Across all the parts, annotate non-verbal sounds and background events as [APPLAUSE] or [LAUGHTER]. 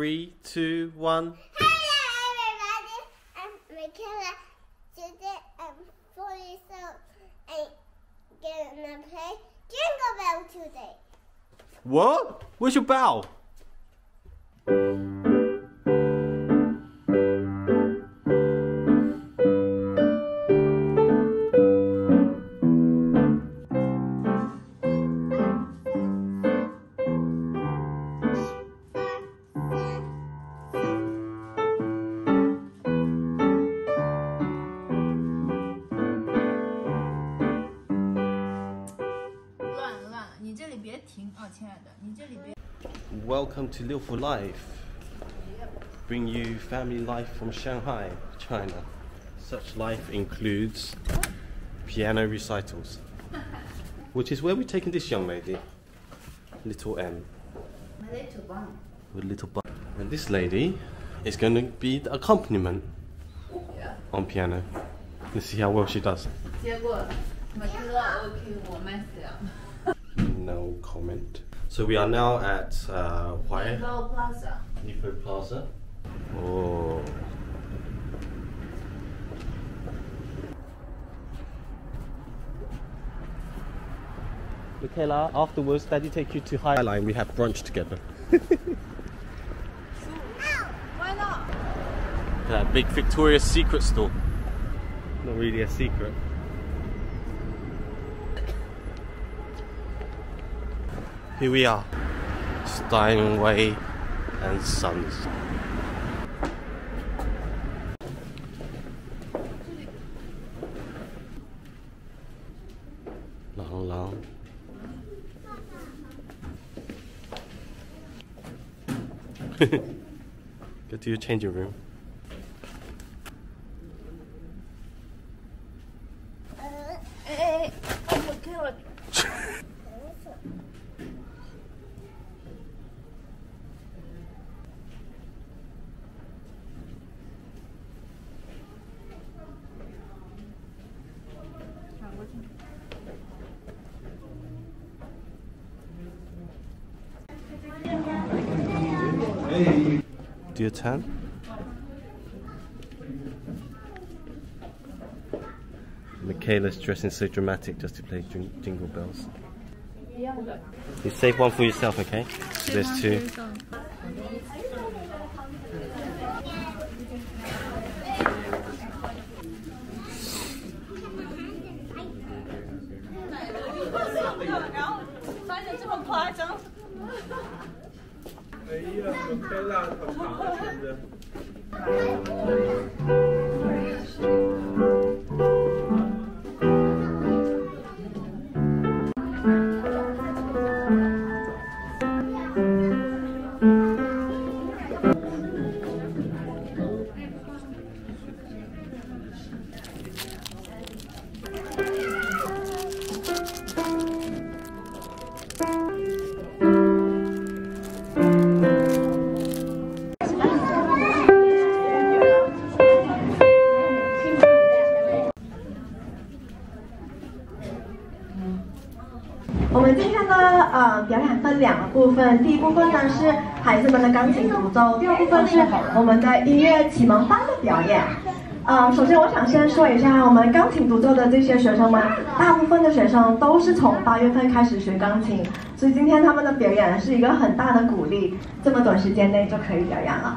Three, two, one. Hello, everybody. I'm Michaela. Today I'm four years old and gonna play Jingle Bell today. What? Where's your bell? Welcome to Live for Life. Bring you family life from Shanghai, China. Such life includes piano recitals, which is where we're taking this young lady, little M. With little bun. And this lady is going to be the accompaniment on piano. Let's see how well she does. 结果马克勒 OK，我们想 No comment. So we are now at uh, Huai Bell Plaza。Nipo Plaza. Oh. Michaela, afterwards, Daddy take you to Highline. We have brunch together. [LAUGHS] Why not？That big Victoria's Secret store. Not really a secret. Here we are, Steinway and Sons. Long, long. Go to your changing room. Do your turn. Michaela's dressing so dramatic just to play jing- jingle bells. You save one for yourself, okay? So there's two. 这个辣的长了我们今天的呃表演分两个部分，第一部分呢是孩子们的钢琴独奏，第二部分是我们的音乐启蒙班的表演。呃，首先我想先说一下我们钢琴独奏的这些学生们，大部分的学生都是从八月份开始学钢琴，所以今天他们的表演是一个很大的鼓励，这么短时间内就可以表演了。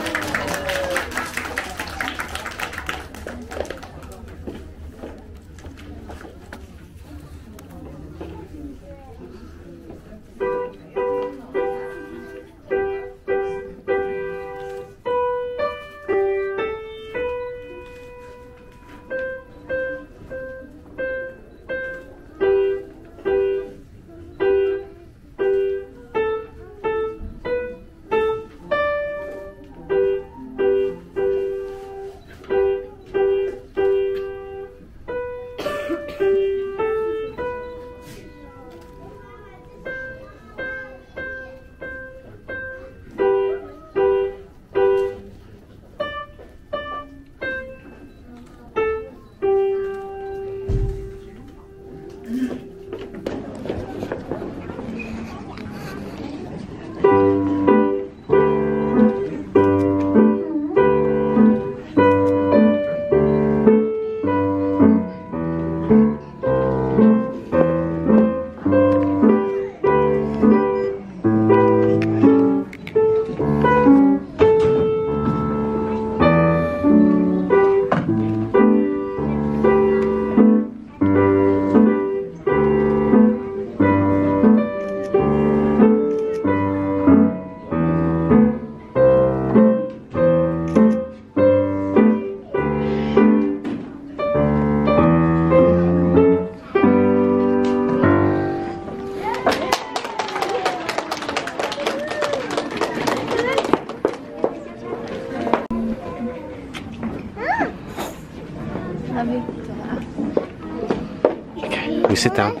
sit down.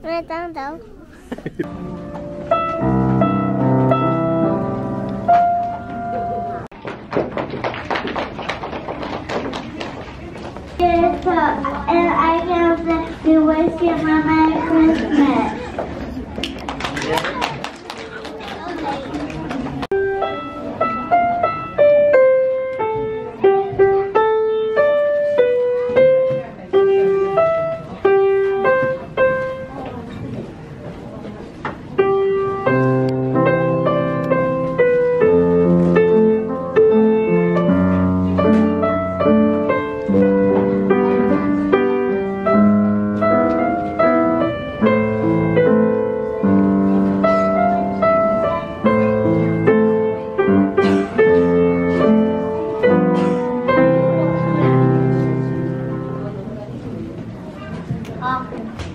Where down though. and I can do what's my Look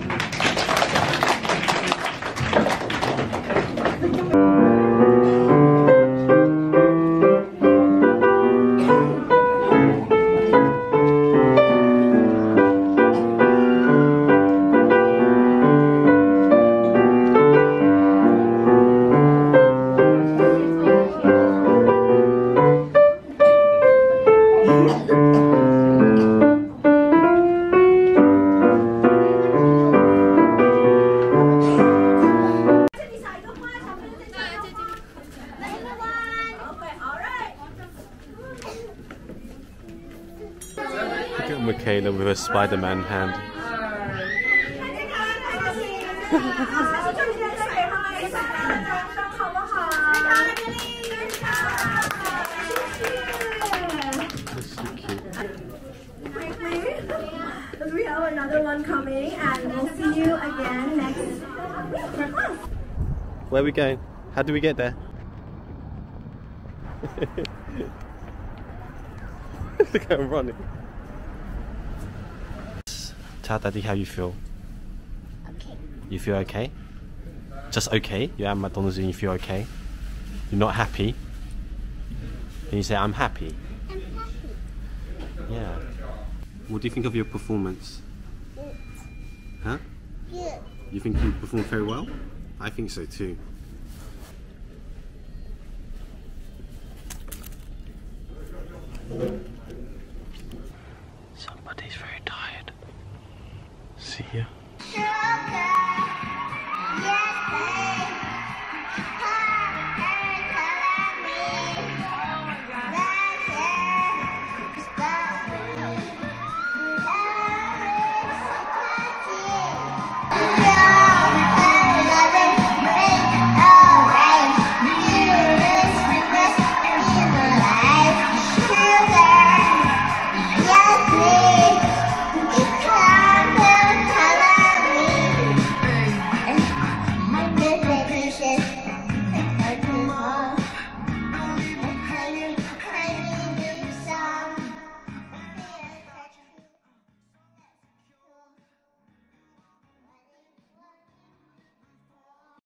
Michaela with her Spider-Man hand. Where are we going? How do we get there? [LAUGHS] [LAUGHS] Look how I'm running. Tell daddy how you feel. Okay. You feel okay? Just okay? You're at McDonald's and you feel okay? You're not happy? And you say, I'm happy. I'm happy. Yeah. What do you think of your performance? Huh? Good. You think you performed very well? I think so too.